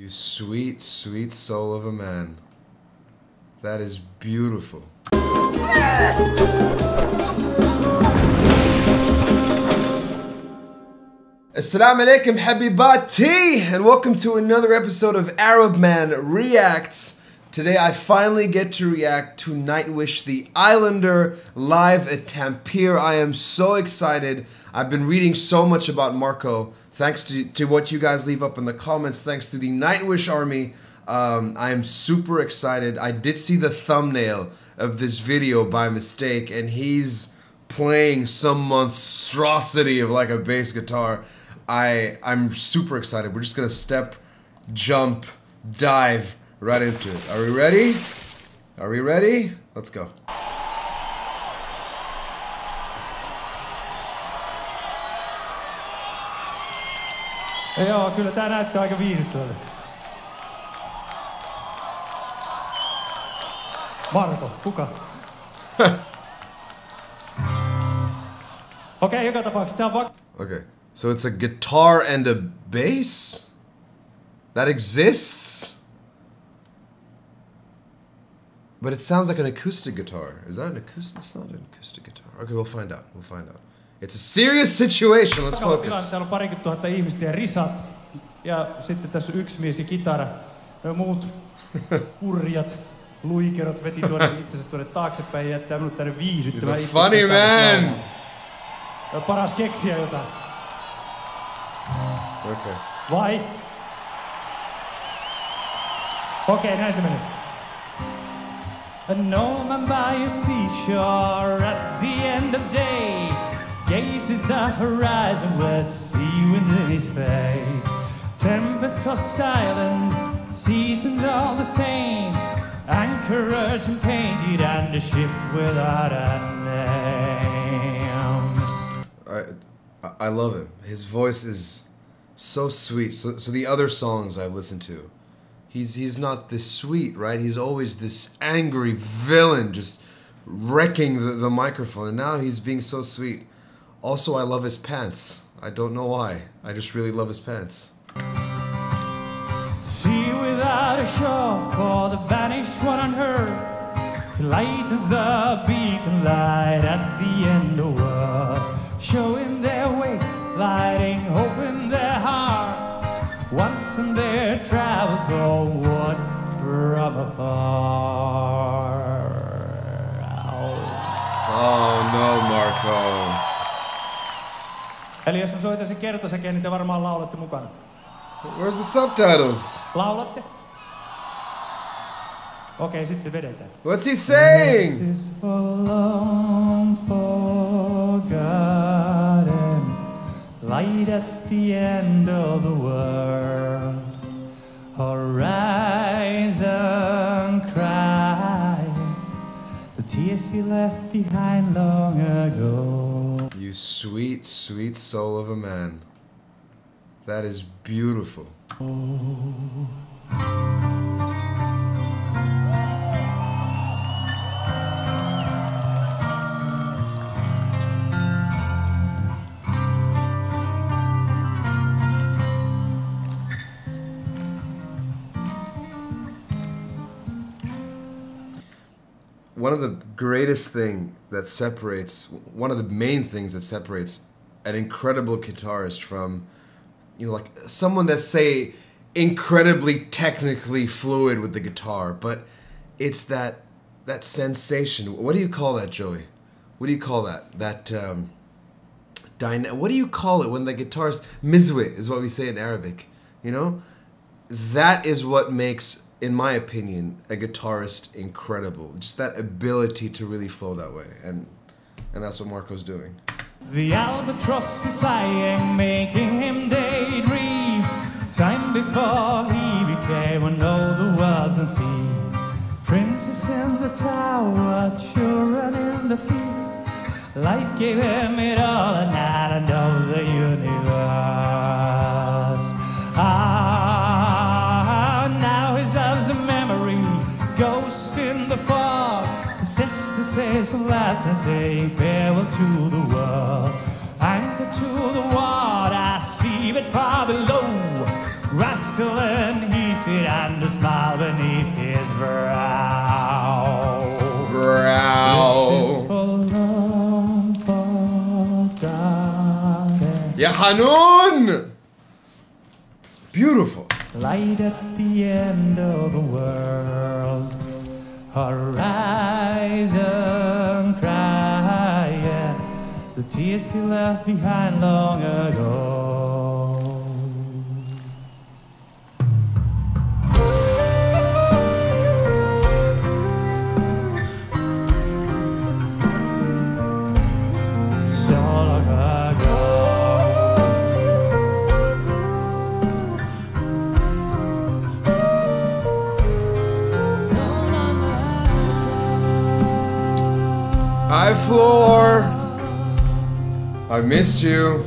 You sweet, sweet soul of a man. That is beautiful. Assalamu alaikum habibati and welcome to another episode of Arab Man Reacts. Today I finally get to react to Nightwish the Islander live at Tampere. I am so excited. I've been reading so much about Marco thanks to, to what you guys leave up in the comments, thanks to the Nightwish army. Um, I am super excited. I did see the thumbnail of this video by mistake and he's playing some monstrosity of like a bass guitar. I I'm super excited. We're just gonna step, jump, dive right into it. Are we ready? Are we ready? Let's go. Joo, kyllä tää näyttää aika viihdyttävältä. Marko, kuka? Okei, okay, joka tapauksessa on vak... Okay, so it's a guitar and a bass that exists, but it sounds like an acoustic guitar. Is that an acoustic? It's not an acoustic guitar. Okay, we'll find out. We'll find out. It's a serious situation. Let's focus. täällä on parikymmentä tuhatta ihmistä ja risat. Ja sitten tässä on yksi mies ja kitara. Ja muut hurjat luikerot veti tuonne itsensä tuonne taaksepäin ja jättää minut tänne viihdyttämään. He's a funny man. Ja Paras keksiä jotain. Okay. Vai? Okei, näin se menee. A gnome by a seashore at the end of day Gazes the horizon with sea wind in his face Tempest tossed silent, seasons all the same Anchorage and painted and a ship without a name I I love him. His voice is so sweet. So so the other songs I've listened to, he's he's not this sweet, right? He's always this angry villain just wrecking the, the microphone. And now he's being so sweet. Also I love his pants. I don't know why. I just really love his pants. Sea without a shore for the vanished one unheard. Lightens the light is the beacon light at the end of world, showing their way, lighting hope in their hearts. Once in their travels homeward from afar. Oh no, Marco. Eli jos mä soitan sen kertosäkeen, niin te varmaan laulatte mukana. Where's the subtitles? Laulatte? Okei, sit se vedetään. What's he saying? This is for long forgotten light at the end of the world. Horizon the tears he left behind long ago. Sweet, sweet soul of a man. That is beautiful. one of the greatest thing that separates one of the main things that separates an incredible guitarist from you know like someone that's say incredibly technically fluid with the guitar but it's that that sensation. What do you call that joey? What do you call that? That um dyna- what do you call it when the guitarist mizwe is what we say in arabic you know? That is what makes in my opinion a guitarist incredible. Just that ability to really flow that way and and that's what marco's doing The albatross is flying, making him daydream. Time before he became one of the world's unseen. Princess in the tower, children in the fields. Life gave him it all, an island of the universe. Ah, now his love's a memory, ghost in the fog. Sets the sails from last and saying farewell to the world. Hanun! It's beautiful. Light at the end of the world, horizon crying, the tears he left behind long ago. Floor. I missed you.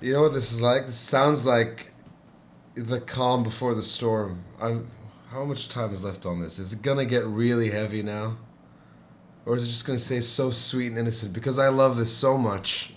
You know what this is like? This sounds like the calm before the storm. I'm. How much time is left on this? Is it gonna get really heavy now, or is it just gonna stay so sweet and innocent? Because I love this so much.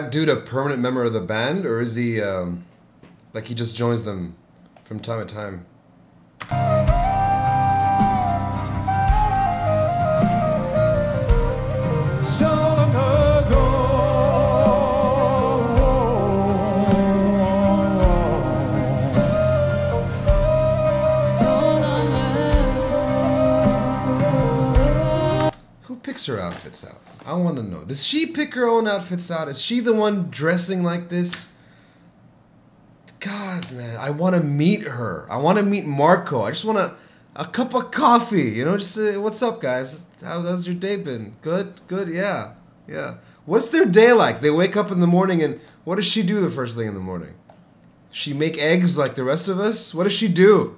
That dude a permanent member of the band, or is he um, like he just joins them from time to time? So long ago. So long ago. Who picks her outfits out? I want to know. Does she pick her own outfits out? Is she the one dressing like this? God, man, I want to meet her. I want to meet Marco. I just want a, a cup of coffee. You know, just say, what's up, guys? How, how's your day been? Good, good, yeah, yeah. What's their day like? They wake up in the morning and what does she do the first thing in the morning? She make eggs like the rest of us? What does she do?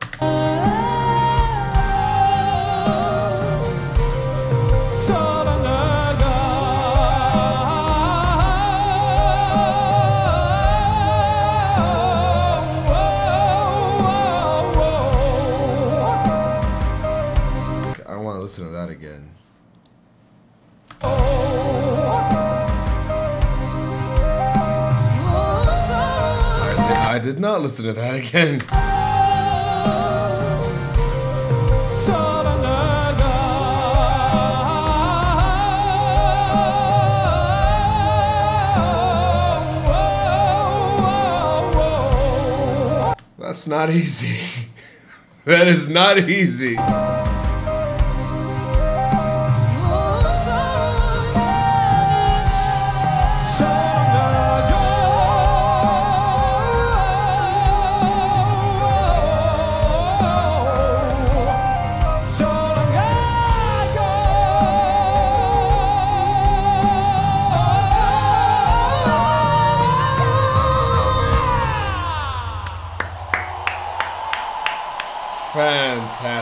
I did, not listen to that again. That's not easy. that is not easy.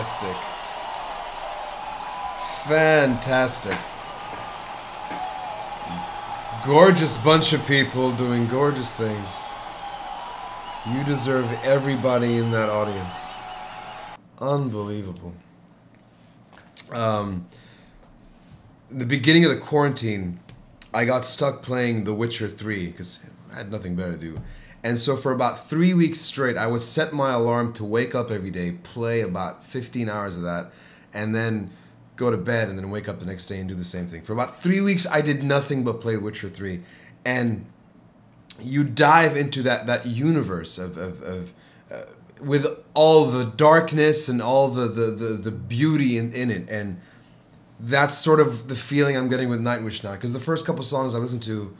Fantastic. Fantastic. Gorgeous bunch of people doing gorgeous things. You deserve everybody in that audience. Unbelievable. Um, the beginning of the quarantine, I got stuck playing The Witcher 3 because I had nothing better to do. And so for about three weeks straight, I would set my alarm to wake up every day, play about 15 hours of that, and then go to bed and then wake up the next day and do the same thing. For about three weeks, I did nothing but play Witcher 3. And you dive into that, that universe of, of, of uh, with all the darkness and all the, the, the, the beauty in, in it. And that's sort of the feeling I'm getting with Nightwish now. Because the first couple songs I listened to,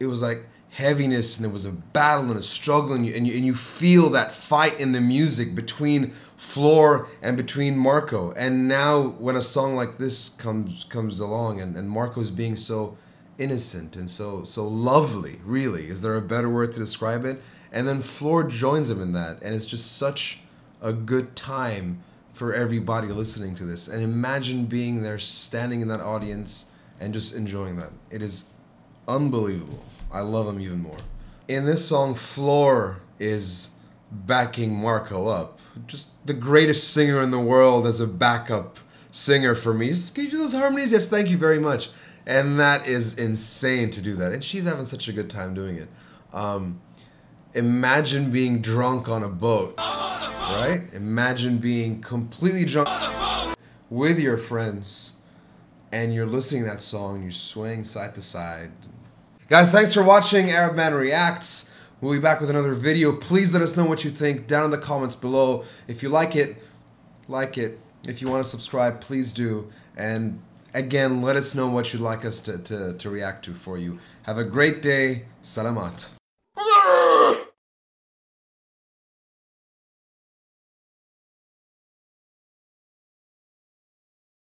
it was like heaviness and there was a battle and a struggle and you, and you, and you feel that fight in the music between Floor and between Marco. And now when a song like this comes comes along and, and Marco's being so innocent and so so lovely, really, is there a better word to describe it? And then Floor joins him in that and it's just such a good time for everybody listening to this. And imagine being there standing in that audience and just enjoying that. It is unbelievable. I love him even more. In this song, Floor is backing Marco up. Just the greatest singer in the world as a backup singer for me. Can you do those harmonies? Yes, thank you very much. And that is insane to do that. And she's having such a good time doing it. Um, imagine being drunk on a boat, right? Imagine being completely drunk with your friends and you're listening to that song and you're swaying side to side Guys, thanks for watching Arab Man Reacts. We'll be back with another video. Please let us know what you think down in the comments below. If you like it, like it. If you want to subscribe, please do. And again, let us know what you'd like us to, to, to react to for you. Have a great day. Salamat.